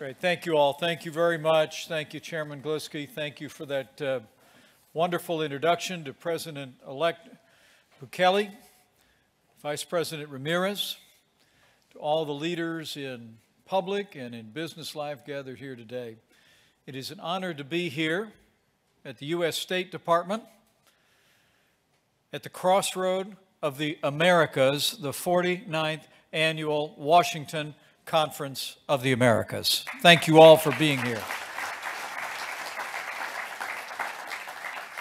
Great. Thank you all. Thank you very much. Thank you, Chairman Gluski. Thank you for that uh, wonderful introduction to President-elect Bukele, Vice President Ramirez, to all the leaders in public and in business life gathered here today. It is an honor to be here at the U.S. State Department at the crossroad of the Americas, the 49th annual Washington Conference of the Americas. Thank you all for being here.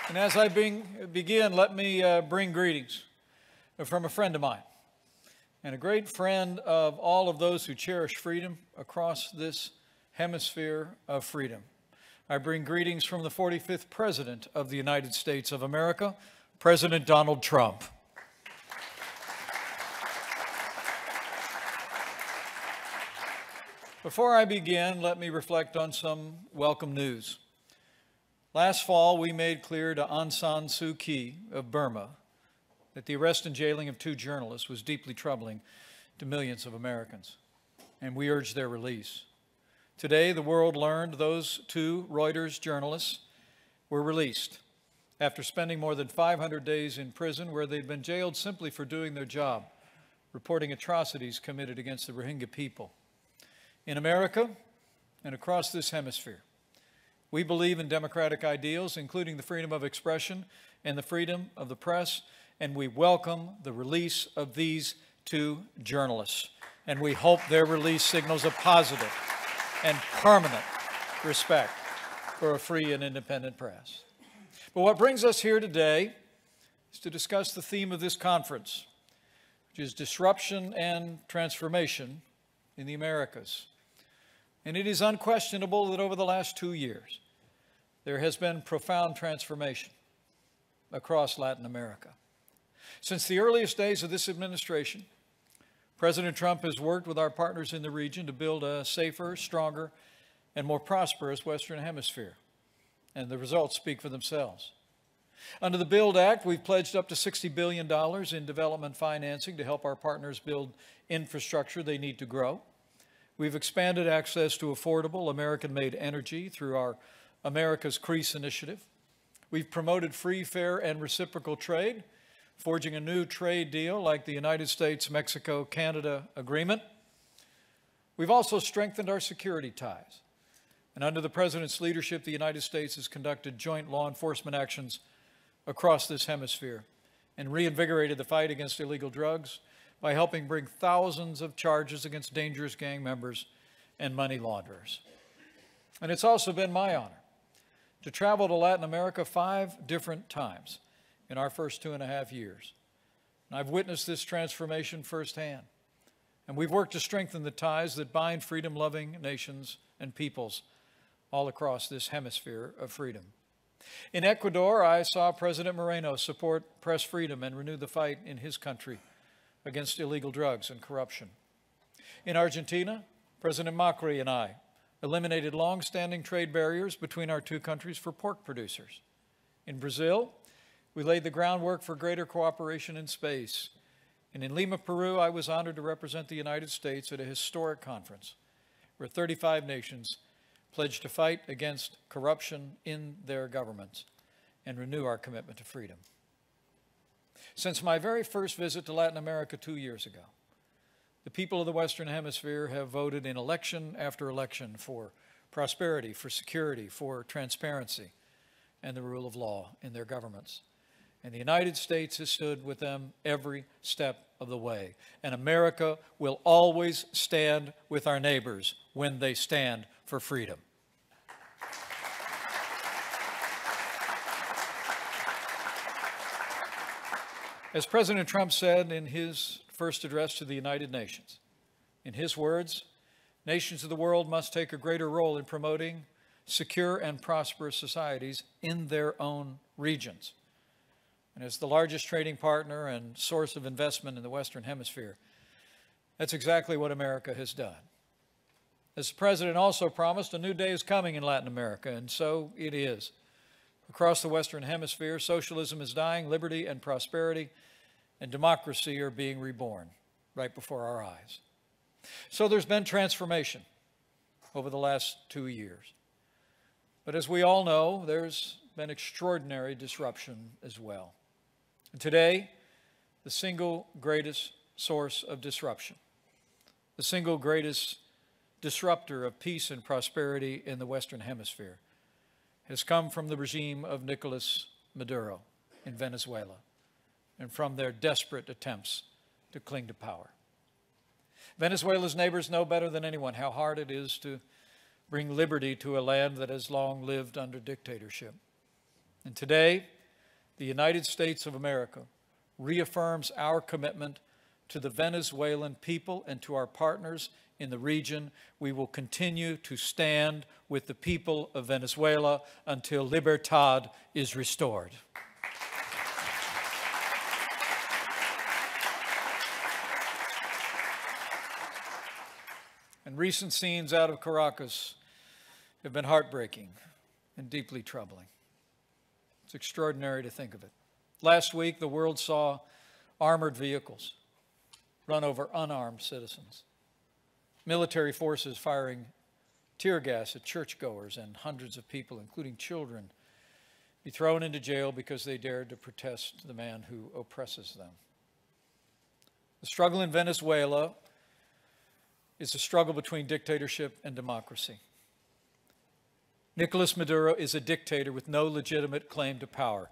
And as I begin, let me uh, bring greetings from a friend of mine and a great friend of all of those who cherish freedom across this hemisphere of freedom. I bring greetings from the 45th President of the United States of America, President Donald Trump. Before I begin, let me reflect on some welcome news. Last fall, we made clear to Aung San Suu Kyi of Burma that the arrest and jailing of two journalists was deeply troubling to millions of Americans, and we urged their release. Today, the world learned those two Reuters journalists were released after spending more than 500 days in prison where they'd been jailed simply for doing their job, reporting atrocities committed against the Rohingya people. In America and across this hemisphere, we believe in democratic ideals, including the freedom of expression and the freedom of the press, and we welcome the release of these two journalists. And we hope their release signals a positive and permanent respect for a free and independent press. But what brings us here today is to discuss the theme of this conference, which is disruption and transformation in the Americas. And it is unquestionable that over the last two years, there has been profound transformation across Latin America. Since the earliest days of this administration, President Trump has worked with our partners in the region to build a safer, stronger, and more prosperous Western Hemisphere. And the results speak for themselves. Under the BUILD Act, we've pledged up to $60 billion in development financing to help our partners build infrastructure they need to grow. We've expanded access to affordable American-made energy through our America Crece initiative. We've promoted free, fair, and reciprocal trade, forging a new trade deal like the United States-Mexico-Canada agreement. We've also strengthened our security ties. And under the President's leadership, the United States has conducted joint law enforcement actions across this hemisphere and reinvigorated the fight against illegal drugs by helping bring thousands of charges against dangerous gang members and money launderers. And it's also been my honor to travel to Latin America five different times in our first two and a half years. And I've witnessed this transformation firsthand. And we've worked to strengthen the ties that bind freedom-loving nations and peoples all across this hemisphere of freedom. In Ecuador, I saw President Moreno support press freedom and renew the fight in his country against illegal drugs and corruption. In Argentina, President Macri and I eliminated long-standing trade barriers between our two countries for pork producers. In Brazil, we laid the groundwork for greater cooperation in space. And in Lima, Peru, I was honored to represent the United States at a historic conference where 35 nations pledged to fight against corruption in their governments and renew our commitment to freedom. Since my very first visit to Latin America two years ago, the people of the Western Hemisphere have voted in election after election for prosperity, for security, for transparency, and the rule of law in their governments. And the United States has stood with them every step of the way. And America will always stand with our neighbors when they stand for freedom. As President Trump said in his first address to the United Nations, in his words, nations of the world must take a greater role in promoting secure and prosperous societies in their own regions. And as the largest trading partner and source of investment in the Western Hemisphere, that's exactly what America has done. As the President also promised, a new day is coming in Latin America, and so it is. Across the Western Hemisphere, socialism is dying, liberty and prosperity and democracy are being reborn right before our eyes. So there's been transformation. over the last two years. But as we all know, there's been extraordinary disruption as well. And today, the single greatest source of disruption, the single greatest disruptor of peace and prosperity in the Western Hemisphere, has come from the regime of Nicolas Maduro in Venezuela and from their desperate attempts to cling to power. Venezuela's neighbors know better than anyone how hard it is to bring liberty to a land that has long lived under dictatorship. And today, the United States of America reaffirms our commitment to the Venezuelan people and to our partners in the region. We will continue to stand with the people of Venezuela until libertad is restored. And recent scenes out of Caracas have been heartbreaking and deeply troubling. It's extraordinary to think of it. Last week, the world saw armored vehicles run over unarmed citizens, military forces firing tear gas at churchgoers and hundreds of people, including children, be thrown into jail because they dared to protest the man who oppresses them. The struggle in Venezuela is a struggle between dictatorship and democracy. Nicolas Maduro is a dictator with no legitimate claim to power,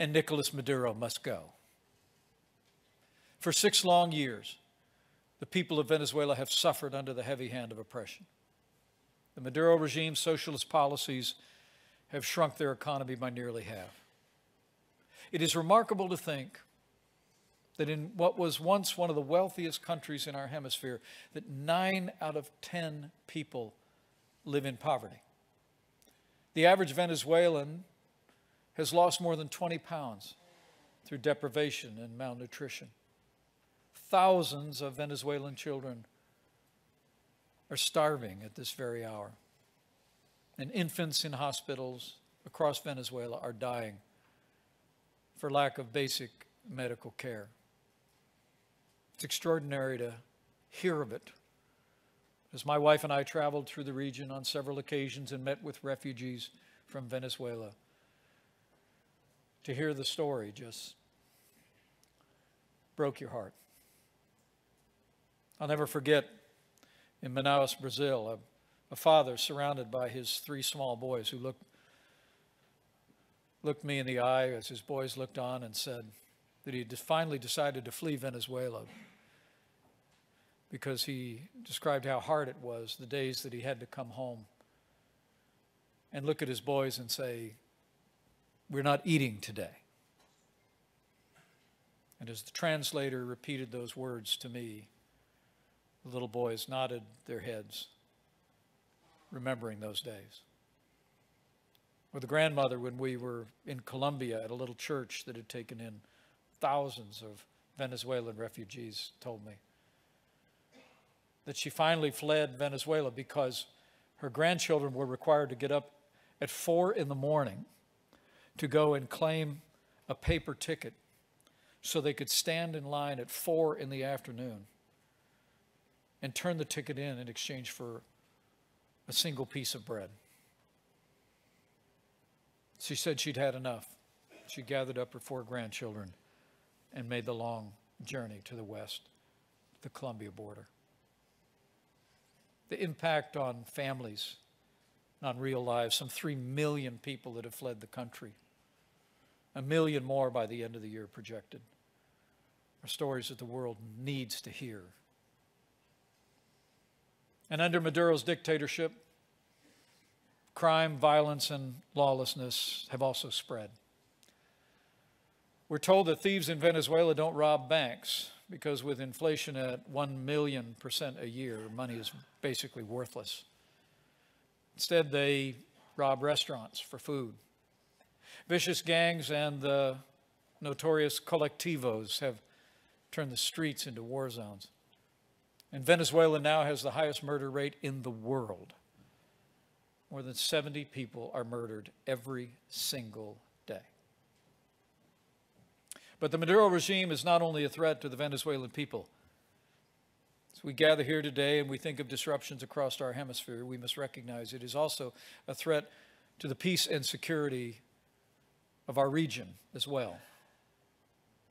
and Nicolas Maduro must go. For six long years, the people of Venezuela have suffered under the heavy hand of oppression. The Maduro regime's socialist policies have shrunk their economy by nearly half. It is remarkable to think that in what was once one of the wealthiest countries in our hemisphere, that nine out of 10 people live in poverty. The average Venezuelan has lost more than 20 pounds through deprivation and malnutrition. Thousands of Venezuelan children are starving at this very hour. And infants in hospitals across Venezuela are dying for lack of basic medical care. It's extraordinary to hear of it. As my wife and I traveled through the region on several occasions and met with refugees from Venezuela, to hear the story just broke your heart. I'll never forget in Manaus, Brazil, a, a, father surrounded by his three small boys who looked, looked me in the eye as his boys looked on and said that he had finally decided to flee Venezuela because he described how hard it was the days that he had to come home and look at his boys and say, We're not eating today. And as the translator repeated those words to me, the little boys nodded their heads, remembering those days. Or the grandmother, when we were in Colombia at a little church that had taken in thousands of Venezuelan refugees, told me that she finally fled Venezuela because her grandchildren were required to get up at four in the morning to go and claim a paper ticket so they could stand in line at four in the afternoon and turn the ticket in in exchange for a single piece of bread. She said she'd had enough. She gathered up her four grandchildren and made the long journey to the west, the Colombia border the impact on families, on real lives. Some 3 million people that have fled the country. A million more by the end of the year projected. Are stories that the world needs to hear. And under Maduro's dictatorship, crime, violence, and lawlessness have also spread. We're told that thieves in Venezuela don't rob banks because with inflation at 1 million percent a year, money is basically worthless. Instead, they rob restaurants for food. Vicious gangs and the notorious colectivos have turned the streets into war zones. And Venezuela now has the highest murder rate in the world. More than 70 people are murdered every single day. But the Maduro regime is not only a threat to the Venezuelan people, As we gather here today and we think of disruptions across our hemisphere, we must recognize it is also a threat to the peace and security of our region as well.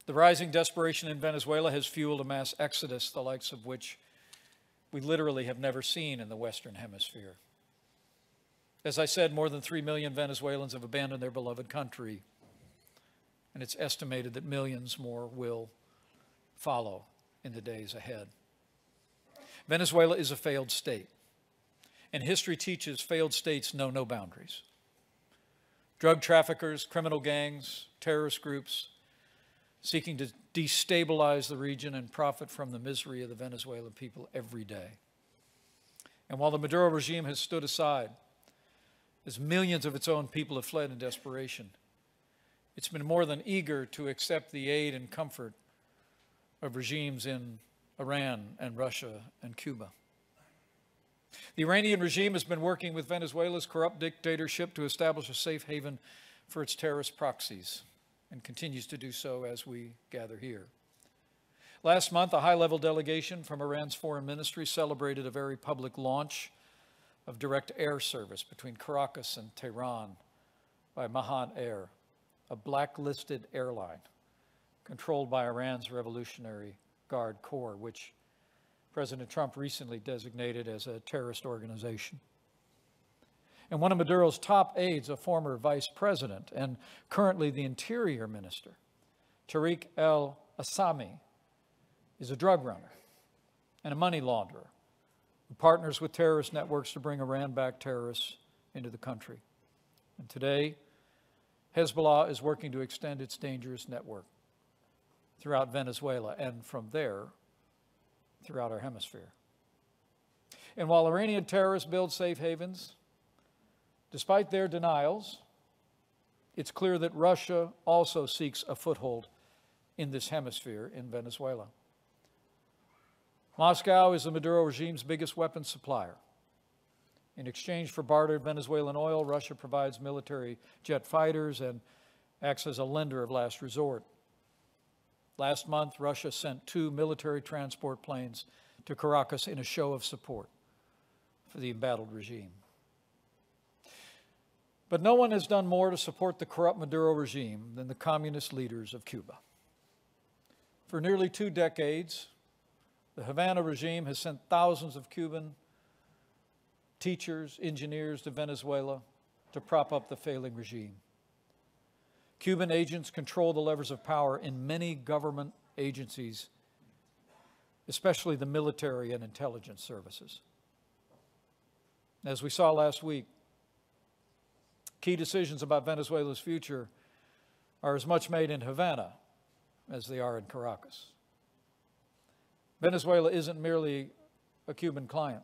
The rising desperation in Venezuela has fueled a mass exodus, the likes of which we literally have never seen in the Western Hemisphere. As I said, more than 3 million Venezuelans have abandoned their beloved country, and it's estimated that millions more will follow in the days ahead. Venezuela is a failed state, and history teaches failed states know no boundaries. Drug traffickers, criminal gangs, terrorist groups seeking to destabilize the region and profit from the misery of the Venezuelan people every day. And while the Maduro regime has stood aside, as millions of its own people have fled in desperation, it's been more than eager to accept the aid and comfort of regimes in Iran and Russia and Cuba. The Iranian regime has been working with Venezuela's corrupt dictatorship to establish a safe haven for its terrorist proxies and continues to do so as we gather here. Last month, a high level delegation from Iran's foreign ministry celebrated a very public launch of direct air service between Caracas and Tehran by Mahan Air, a blacklisted airline controlled by Iran's Revolutionary Guard Corps, which President Trump recently designated as a terrorist organization. And one of Maduro's top aides, a former vice president and currently the interior minister, Tareck El Aissami, is a drug runner and a money launderer who partners with terrorist networks to bring Iran backed terrorists into the country. And today, Hezbollah is working to extend its dangerous network throughout Venezuela and from there throughout our hemisphere. And while Iranian terrorists build safe havens, despite their denials, it's clear that Russia also seeks a foothold in this hemisphere in Venezuela. Moscow is the Maduro regime's biggest weapons supplier. In exchange for bartered Venezuelan oil, Russia provides military jet fighters and acts as a lender of last resort. Last month, Russia sent two military transport planes to Caracas in a show of support for the embattled regime. But no one has done more to support the corrupt Maduro regime than the communist leaders of Cuba. For nearly two decades, the Havana regime has sent thousands of Cuban teachers, engineers to Venezuela to prop up the failing regime. Cuban agents control the levers of power in many government agencies, especially the military and intelligence services. As we saw last week, key decisions about Venezuela's future are as much made in Havana as they are in Caracas. Venezuela isn't merely a Cuban client.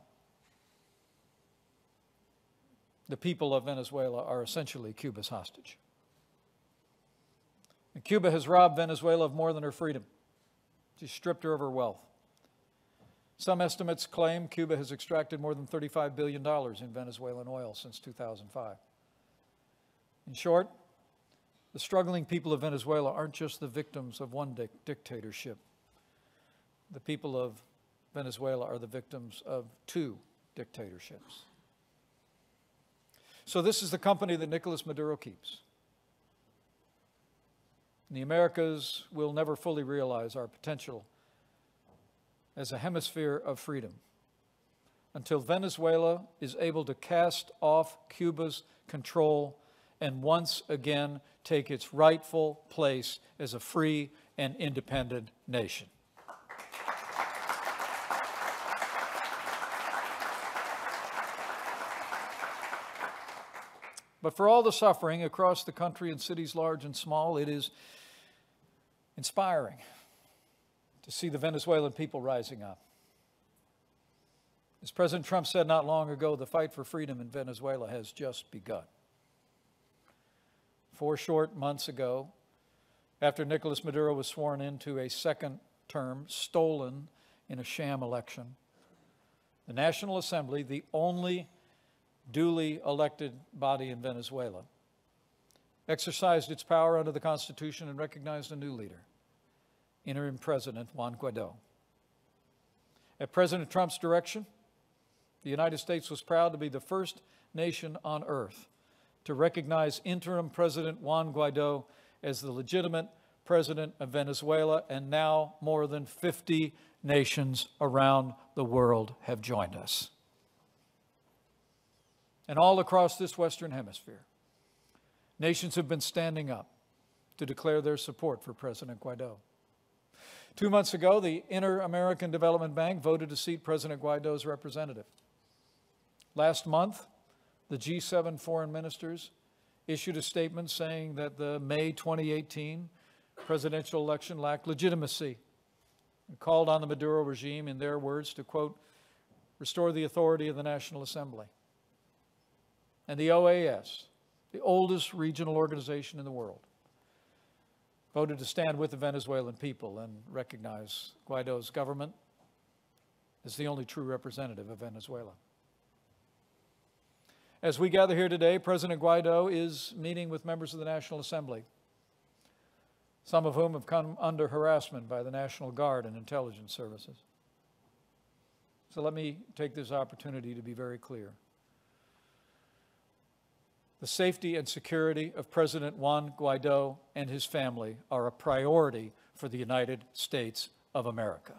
The people of Venezuela are essentially Cuba's hostage. And Cuba has robbed Venezuela of more than her freedom. She stripped her of her wealth. Some estimates claim Cuba has extracted more than $35 billion in Venezuelan oil since 2005. In short, the struggling people of Venezuela aren't just the victims of one di- dictatorship. The people of Venezuela are the victims of two dictatorships. So, this is the company that Nicolas Maduro keeps. And the Americas will never fully realize our potential as a hemisphere of freedom until Venezuela is able to cast off Cuba's control and once again take its rightful place as a free and independent nation. But for all the suffering across the country in cities large and small, it is inspiring to see the Venezuelan people rising up. As President Trump said not long ago, the fight for freedom in Venezuela has just begun. Four short months ago, after Nicolas Maduro was sworn into a second term stolen in a sham election, the National Assembly, the only duly elected body in Venezuela, exercised its power under the Constitution and recognized a new leader, interim President Juan Guaido. At President Trump's direction, the United States was proud to be the first nation on earth to recognize interim President Juan Guaido as the legitimate president of Venezuela, and now more than 50 nations around the world have joined us. And all across this Western Hemisphere, nations have been standing up to declare their support for President Guaido. Two months ago, the Inter American Development Bank voted to seat President Guaido's representative. Last month, the G7 foreign ministers issued a statement saying that the May 2018 presidential election lacked legitimacy and called on the Maduro regime, in their words, to, quote, restore the authority of the National Assembly. And the OAS, the oldest regional organization in the world, voted to stand with the Venezuelan people and recognize Guaido's government as the only true representative of Venezuela. As we gather here today, President Guaido is meeting with members of the National Assembly, some of whom have come under harassment by the National Guard and intelligence services. So let me take this opportunity to be very clear. The safety and security of President Juan Guaido and his family are a priority for the United States of America.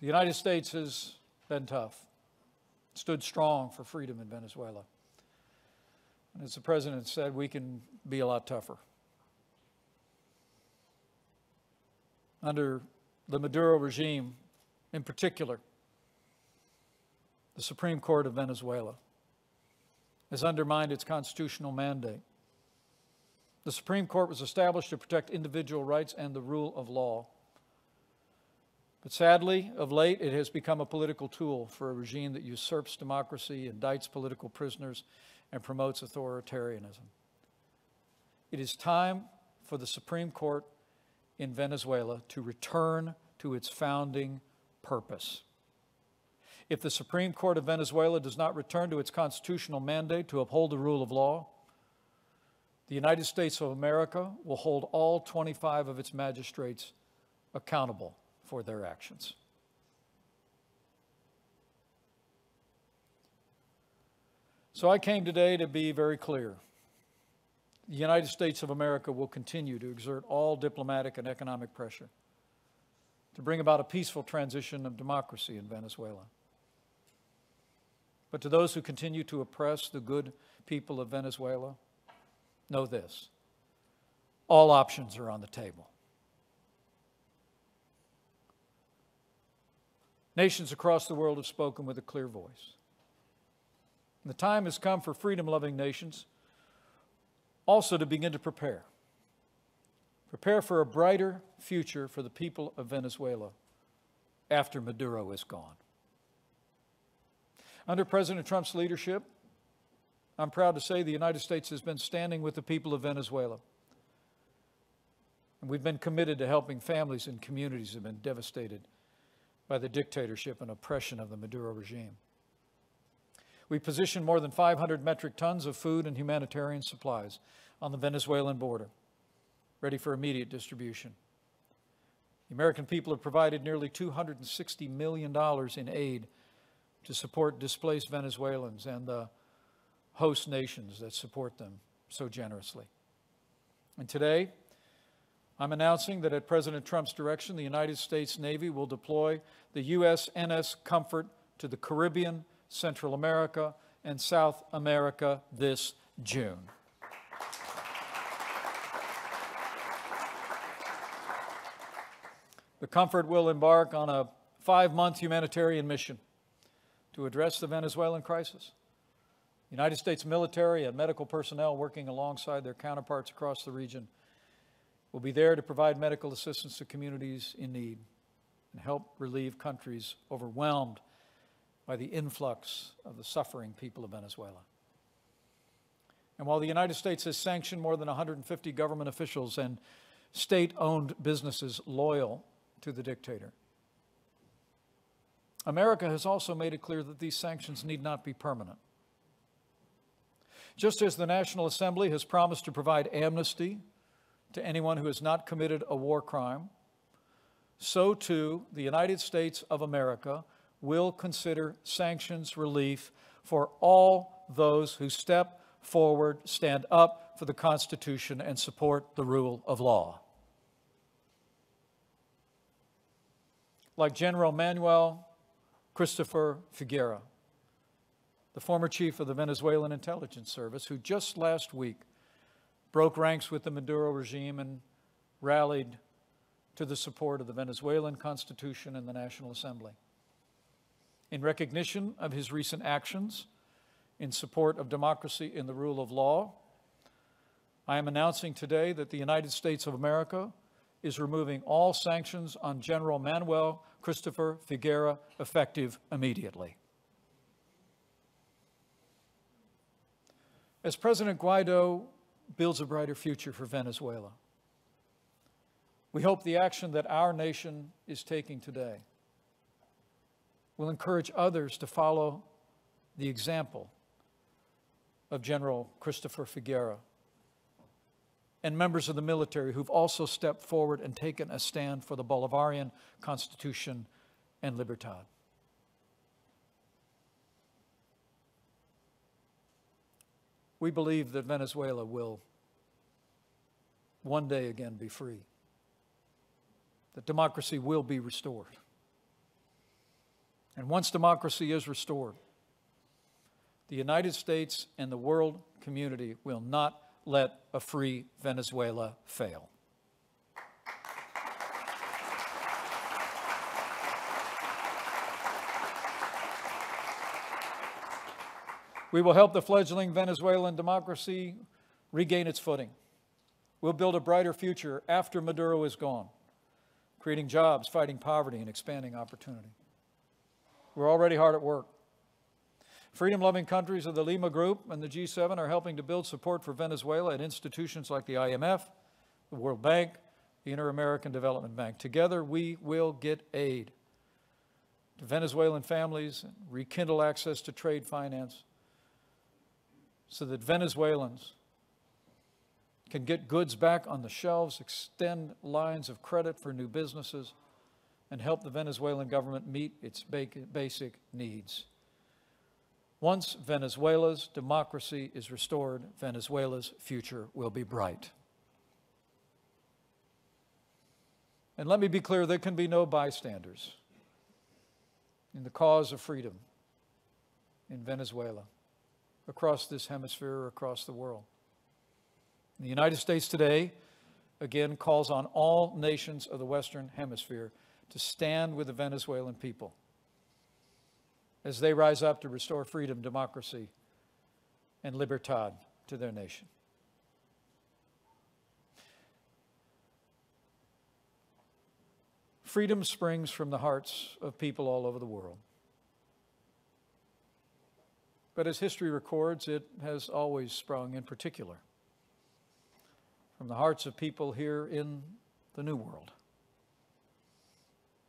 The United States has been tough, stood strong for freedom in Venezuela. And as the president said, we can be a lot tougher. Under the Maduro regime, in particular, the Supreme Court of Venezuela, has undermined its constitutional mandate. The Supreme Court was established to protect individual rights and the rule of law. But sadly, of late, it has become a political tool for a regime that usurps democracy, indicts political prisoners, and promotes authoritarianism. It is time for the Supreme Court in Venezuela to return to its founding purpose. If the Supreme Court of Venezuela does not return to its constitutional mandate to uphold the rule of law, the United States of America will hold all 25 of its magistrates accountable for their actions. So I came today to be very clear. The United States of America will continue to exert all diplomatic and economic pressure to bring about a peaceful transition of democracy in Venezuela. But to those who continue to oppress the good people of Venezuela, know this all options are on the table. Nations across the world have spoken with a clear voice. And the time has come for freedom loving nations also to begin to prepare. Prepare for a brighter future for the people of Venezuela after Maduro is gone. Under President Trump's leadership, I'm proud to say the United States has been standing with the people of Venezuela. And we've been committed to helping families and communities that have been devastated by the dictatorship and oppression of the Maduro regime. We positioned more than 500 metric tons of food and humanitarian supplies on the Venezuelan border, ready for immediate distribution. The American people have provided nearly $260 million in aid to support displaced Venezuelans and the host nations that support them so generously. And today, I'm announcing that at President Trump's direction, the United States Navy will deploy the USNS Comfort to the Caribbean, Central America, and South America this June. The Comfort will embark on a five month humanitarian mission to address the Venezuelan crisis. United States military and medical personnel working alongside their counterparts across the region will be there to provide medical assistance to communities in need and help relieve countries overwhelmed by the influx of the suffering people of Venezuela. And while the United States has sanctioned more than 150 government officials and state owned businesses loyal to the dictator, America has also made it clear that these sanctions need not be permanent. Just as the National Assembly has promised to provide amnesty to anyone who has not committed a war crime, so too the United States of America will consider sanctions relief for all those who step forward, stand up for the Constitution, and support the rule of law. Like General Manuel Cristopher Figuera, the former chief of the Venezuelan intelligence service, who just last week broke ranks with the Maduro regime and rallied to the support of the Venezuelan Constitution and the National Assembly. In recognition of his recent actions in support of democracy and the rule of law, I am announcing today that the United States of America is removing all sanctions on General Manuel Cristopher Figuera effective immediately. As President Guaido builds a brighter future for Venezuela, we hope the action that our nation is taking today will encourage others to follow the example of General Cristopher Figuera and members of the military who've also stepped forward and taken a stand for the Bolivarian Constitution and Libertad. We believe that Venezuela will one day again be free, that democracy will be restored. And once democracy is restored, the United States and the world community will not let a free Venezuela fail. We will help the fledgling Venezuelan democracy regain its footing. We'll build a brighter future after Maduro is gone, creating jobs, fighting poverty, and expanding opportunity. We're already hard at work. Freedom loving countries of the Lima Group and the G7 are helping to build support for Venezuela at institutions like the IMF, the World Bank, the Inter American Development Bank. Together, we will get aid to Venezuelan families rekindle access to trade finance so that Venezuelans can get goods back on the shelves, extend lines of credit for new businesses, and help the Venezuelan government meet its basic needs. Once Venezuela's democracy is restored, Venezuela's future will be bright. And let me be clear there can be no bystanders in the cause of freedom in Venezuela, across this hemisphere, or across the world. The United States today, again, calls on all nations of the Western Hemisphere to stand with the Venezuelan people as they rise up to restore freedom, democracy, and libertad to their nation. Freedom springs from the hearts of people all over the world. But as history records, it has always sprung in particular from the hearts of people here in the New World.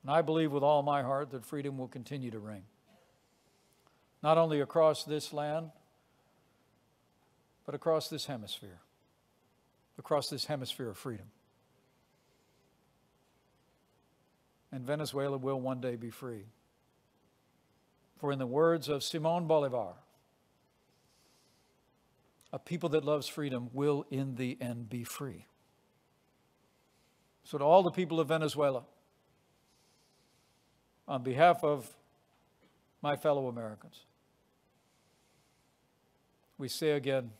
And I believe with all my heart that freedom will continue to reign not only across this land, but across this hemisphere, across this hemisphere of freedom. And Venezuela will one day be free. For, in the words of Simon Bolivar, a people that loves freedom will in the end be free. So, to all the people of Venezuela, on behalf of my fellow Americans, we say again,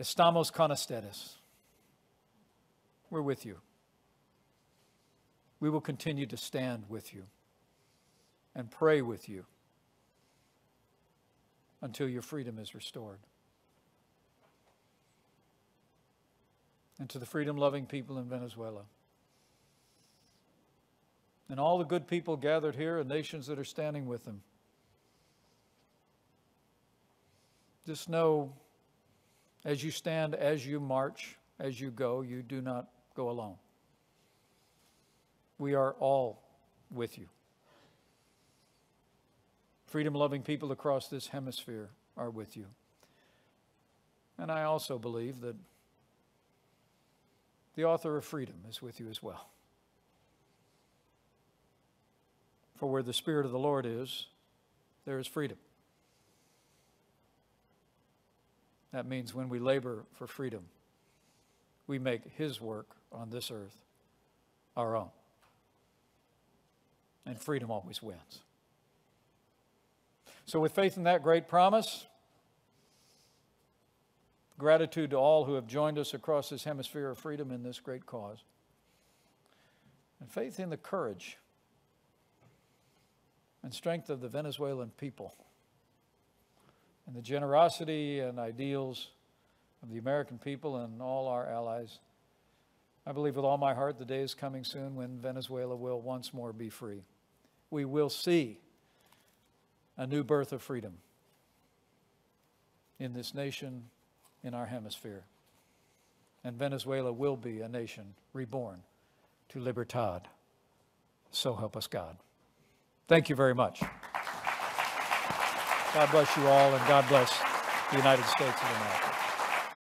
Estamos con ustedes. We're with you. We will continue to stand with you and pray with you until your freedom is restored. And to the freedom loving people in Venezuela, and all the good people gathered here and nations that are standing with them. Just know as you stand, as you march, as you go, you do not go alone. We are all with you. Freedom loving people across this hemisphere are with you. And I also believe that the author of freedom is with you as well. For where the Spirit of the Lord is, there is freedom. That means when we labor for freedom, we make His work on this earth our own. And freedom always wins. So, with faith in that great promise, gratitude to all who have joined us across this hemisphere of freedom in this great cause, and faith in the courage and strength of the Venezuelan people, and the generosity and ideals of the American people and all our allies. I believe with all my heart the day is coming soon when Venezuela will once more be free. We will see a new birth of freedom in this nation, in our hemisphere. And Venezuela will be a nation reborn to libertad. So help us God. Thank you very much. God bless you all, and God bless the United States of America.